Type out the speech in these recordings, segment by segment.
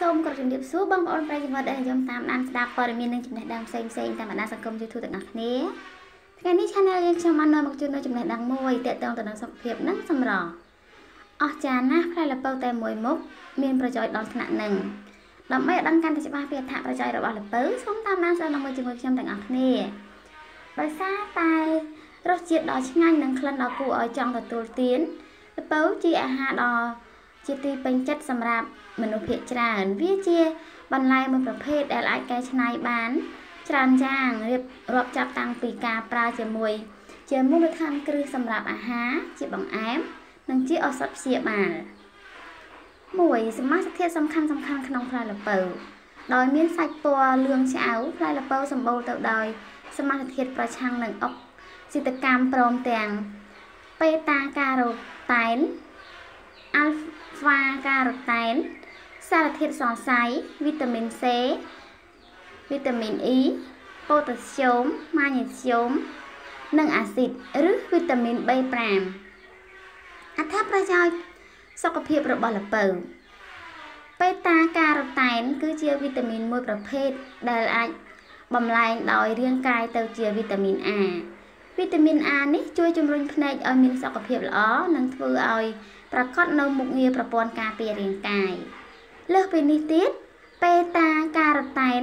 សូមគោរពជំរាបសួរបងប្អូនប្រិយមិត្តដែលនិយមតាមដានស្ដាប់ព័ត៌មាននិងចំណេះដឹងផ្សេងផ្សេងតាមបណ្ដាសង្គម YouTube ទាំងអស់គ្នាថ្ងៃនេះ Channel យើងខ្ញុំបាននាំមកជូននូវចំណេះដឹងមួយទាក់ទងទៅនឹងសុខភាពនិងសម្រស់អស្ចារ្យណាស់ផ្លែល្ពៅតែមួយមុខមានប្រយោជន៍ដល់ថ្នាក់នឹងដើម្បីឲ្យដឹងកាន់តែច្បាស់ពីអត្ថប្រយោជន៍របស់ល្ពៅសូមតាមដានស្ដាប់ជាមួយជាមួយខ្ញុំទាំងអស់គ្នាដោយសារតែរសជាតិដ៏ឆ្ងាញ់និងក្លិនដ៏គួរឲ្យចង់ទទួលទានល្ពៅជាអាហារដ៏ ជាទីពេញចិត្តសម្រាប់មនុស្សភាគច្រើន វាជាបន្លែមួយប្រភេទដែលអាចកែច្នៃបាន ច្រើនយ៉ាងរៀបរាប់ចាប់តាំងពីការប្រើជាមួយ ជាមូលដ្ឋានគ្រឹះសម្រាប់អាហារ ជាបង្អែម និងជាឱសថព្យាបាល1សមាសធាតុសំខាន់សំខាន់ក្នុងផ្លែល្ពៅដោយមានសាច់ពណ៌លឿងឆ្អៅផ្លែល្ពៅសម្បូរទៅដោយសមាសធាតុប្រឆាំងនឹងអុកស៊ីតកម្មព្រមទាំងបេតាការ៉ូតែនអាល់ហ្វា ការ៉ូតែន សារធាតុសរសៃវីតាមីន C វីតាមីន E ប៉ូតាស្យូមម៉ាញ៉េស្យូមនិងអាស៊ីតឬវីតាមីន B5 អត្ថប្រយោជន៍សុខភាពរបស់ល្ពៅបេតាការ៉ូតែន គឺជាវីតាមីនមួយប្រភេទដែលអាចបំលែងដោយរាងកាយទៅជាវីតាមីន A វីតាមីន A នេះជួយជំរុញភ្នែកឲ្យមានសុខភាពល្អនិងធ្វើឲ្យ ប្រកបនៅមុខងារប្រព័ន្ធការពាររាងកាយលើសពីនេះទៀតបេតាការ៉ូតែន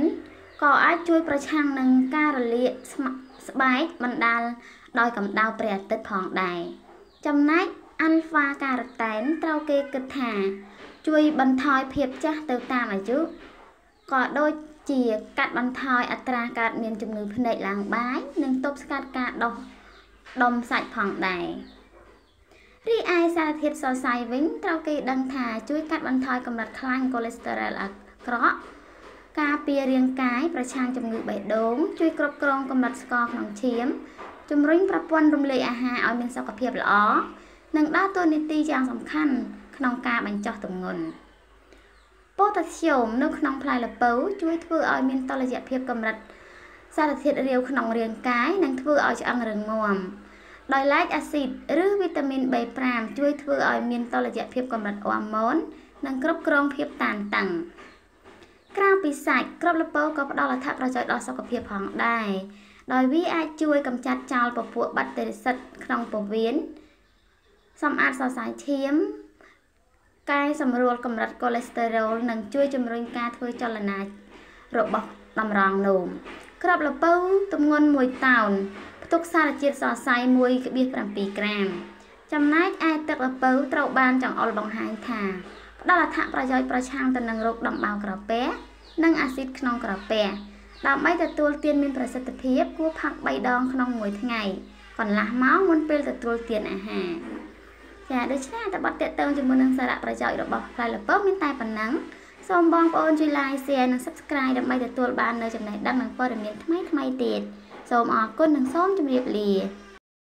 ក៏អាចជួយប្រឆាំងនឹងការរលាកស្បែកបណ្ដាលដោយកម្ដៅព្រះអាទិត្យផងដែរចំណែកអាល់ហ្វាការ៉ូតែនត្រូវគេគិតថា ជួយបន្ថយភាពចាស់ទៅតាមអាយុក៏ដូចជាកាត់បន្ថយអត្រាកើតមានជំងឺភ្នែកឡើងបាយនិងទប់ស្កាត់ការដុះដុំសាច់ផងដែរ រីឯសារធាតុសរសៃវិញត្រូវគេដឹងថាជួយកាត់បន្ថយកម្រិតខ្លាញ់កូលេស្តេរ៉ុលអាក្រក់ការពាររាងកាយប្រឆាំងជំងឺបេះដូងជួយគ្រប់គ្រងកម្រិតស្ករក្នុងឈាមជំរុញប្រព័ន្ធរំលាយអាហារឲ្យមានសុខភាពល្អនិងដើរតួនាទីយ៉ាងសំខាន់ក្នុងការបញ្ចុះទម្ងន់ប៉ូតាស្យូមនៅក្នុងផ្លែល្ពៅជួយធ្វើឲ្យមានតុល្យភាពកម្រិតសារធាតុរាវក្នុងរាងកាយនិងធ្វើឲ្យឆ្អឹងរឹងមាំ ដោយឡែកអាស៊ីតឬវីតាមីន B5 ជួយធ្វើឲ្យមានតុល្យភាពកម្រិតអរម៉ូននិងគ្រប់គ្រងភាពតានតឹងក្រៅពីសាច់គ្រាប់ល្ពៅក៏ផ្ដល់អត្ថប្រយោជន៍ដល់សុខភាពផងដែរដោយវាអាចជួយកម្ចាត់ចោលពពួកបាក់តេរីសិតក្នុងពោះវៀនសម្អាតសរសៃឈាមកែសម្រួលកម្រិតកូលេស្តេរ៉ុលនិងជួយជំរុញការធ្វើចលនារបស់តម្រងនោមក្របលពៅទម្ងន់1តោន ផ្ទុកសារជាតិសរសៃ1.7ក្រាម ចំណែកឯទឹកល្ពៅត្រូវបានចង្អុលបង្ហាញថាផ្ដល់អត្ថប្រយោជន៍ប្រឆាំងទៅនឹងរោគដំបៅក្រពះនិងអាស៊ីតក្នុងក្រពះដើម្បីទទួលទានមានប្រសិទ្ធភាពគួរផឹក3ដងក្នុងមួយថ្ងៃកន្លះម៉ោងមុនពេលទទួលទានអាហារចាដូច្នេះអត្ថបទតេតើជាមួយនឹងសារៈប្រយោជន៍របស់ផ្លែល្ពៅមានតែប៉ុណ្ណឹងសូមបងប្អូនជួយ like share និង subscribe ដើម្បីទទួលបាននូវចំណេះដឹងនិងព័ត៌មានថ្មីៗទៀត សូមអរគុណនិងសូមជម្រាបលា